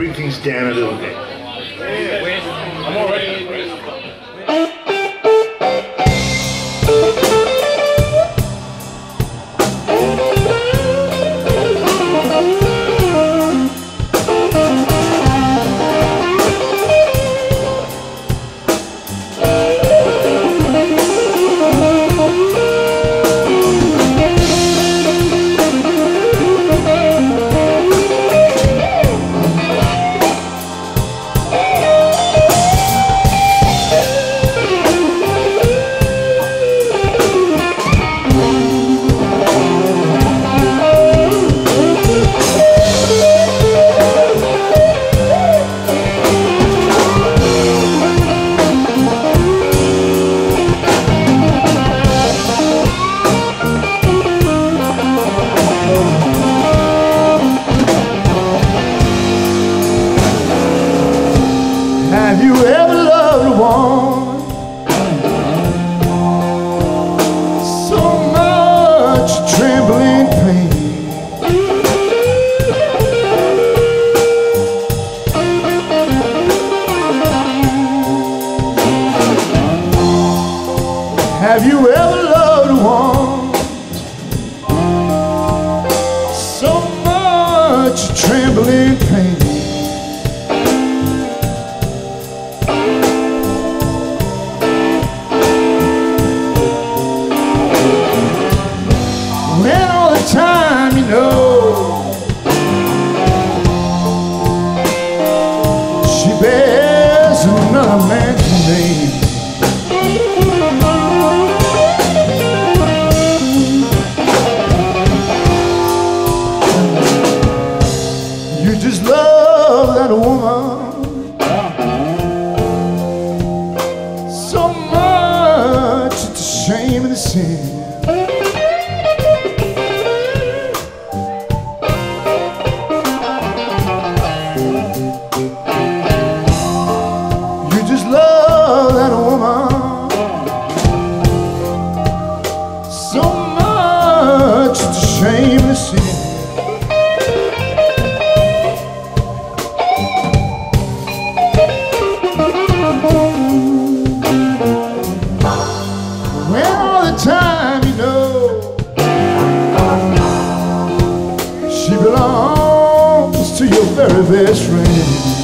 bring things down a little bit. I'm already. Have ever loved woman so much trembling pain? Have you ever loved one? so much trembling pain? Shame and a sin. Very best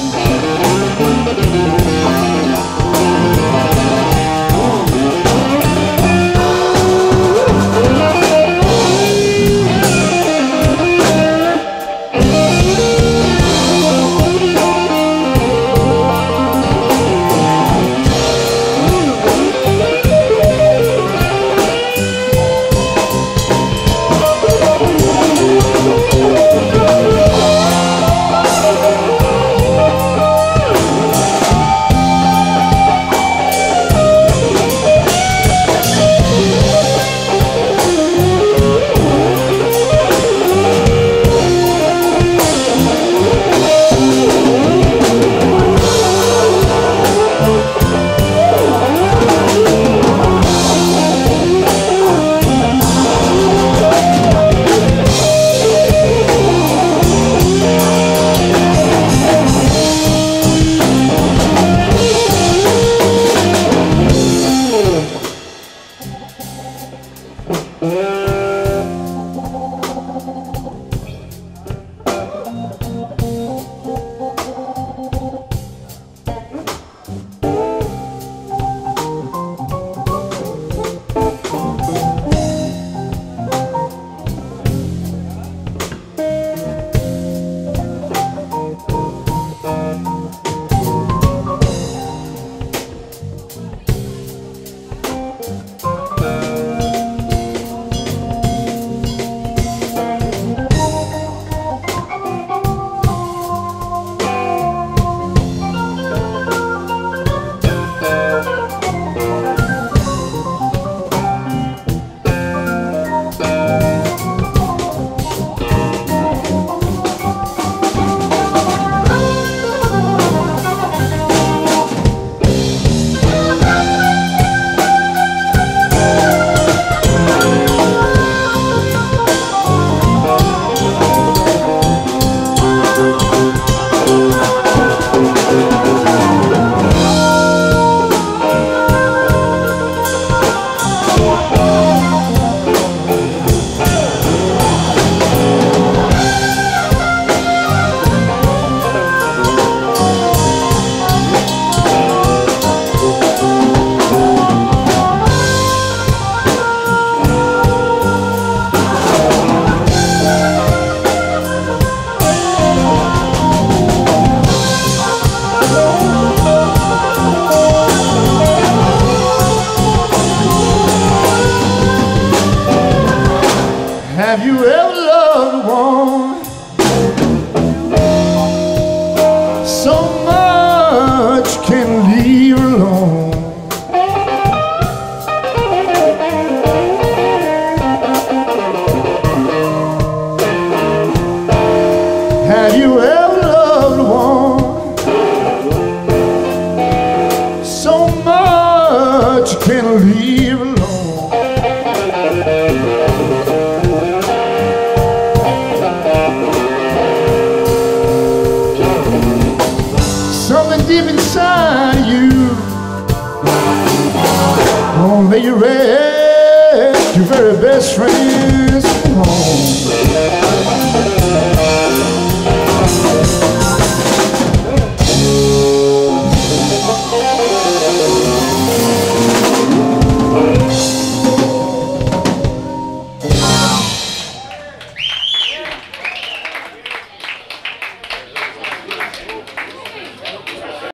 you rescue your very best friends home.